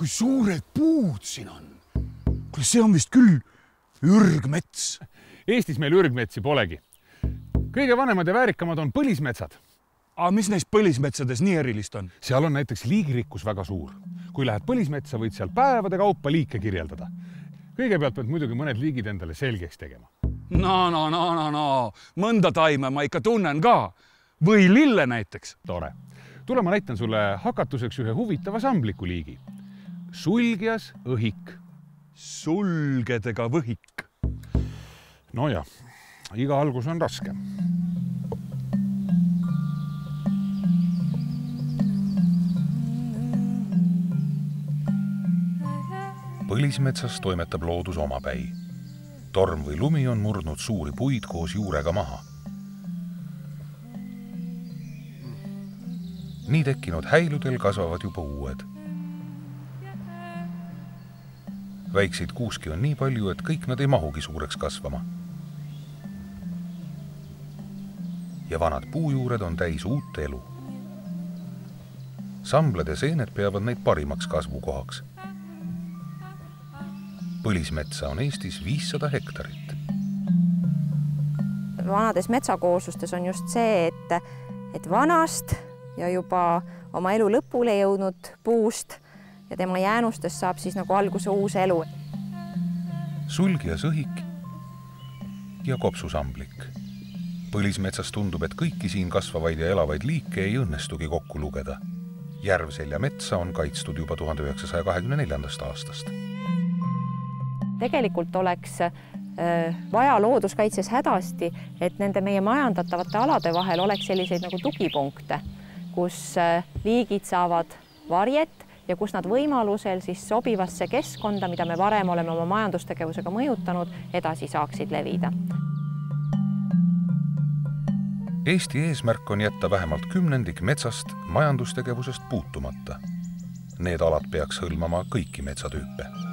kui suured puud siin on. kuule, see on vist küll ürgmets. Eestis meil ürgmetsi polegi. kõige vanemad ja väärikamad on põlismetsad. aga mis neis põlismetsades nii erilist on? seal on näiteks liigirikkus väga suur. kui lähed põlismetsa, võid seal päevade kaupa liike kirjeldada. kõigepealt pead muidugi mõned liigid endale selgeks tegema. no, no, no, no, no mõnda taime ma ikka tunnen ka või lille näiteks. tore. tule, ma näitan sulle hakatuseks ühe huvitava sambliku liigi. Sulgjas õhik. sulgedega võhik. nojah, iga algus on raske. põlismetsas toimetab loodus omapäi. torm või lumi on murdnud suuri puid koos juurega maha nii tekkinud häiludel kasvavad juba uued. Väikseid kuuski on nii palju, et kõik nad ei mahugi suureks kasvama. ja vanad puujuured on täis uut elu. samblad ja seened peavad neid parimaks kasvukohaks. põlismetsa on Eestis viissada hektarit. vanades metsakooslustes on just see, et, et vanast ja juba oma elu lõpule jõudnud puust ja tema jäänustest saab siis nagu alguse uus elu. sulgja sõhik ja kopsusamblik. põlismetsas tundub, et kõiki siin kasvavaid ja elavaid liike ei õnnestugi kokku lugeda. Järvselja metsa on kaitstud juba tuhande üheksasaja kahekümne neljandast aastast. tegelikult oleks vaja looduskaitses hädasti, et nende meie majandatavate alade vahel oleks selliseid nagu tugipunkte kus äh, liigid saavad varjet ja kus nad võimalusel siis sobivasse keskkonda, mida me varem oleme oma majandustegevusega mõjutanud, edasi saaksid levida. Eesti eesmärk on jätta vähemalt kümnendik metsast majandustegevusest puutumata. Need alad peaks hõlmama kõiki metsatüüpe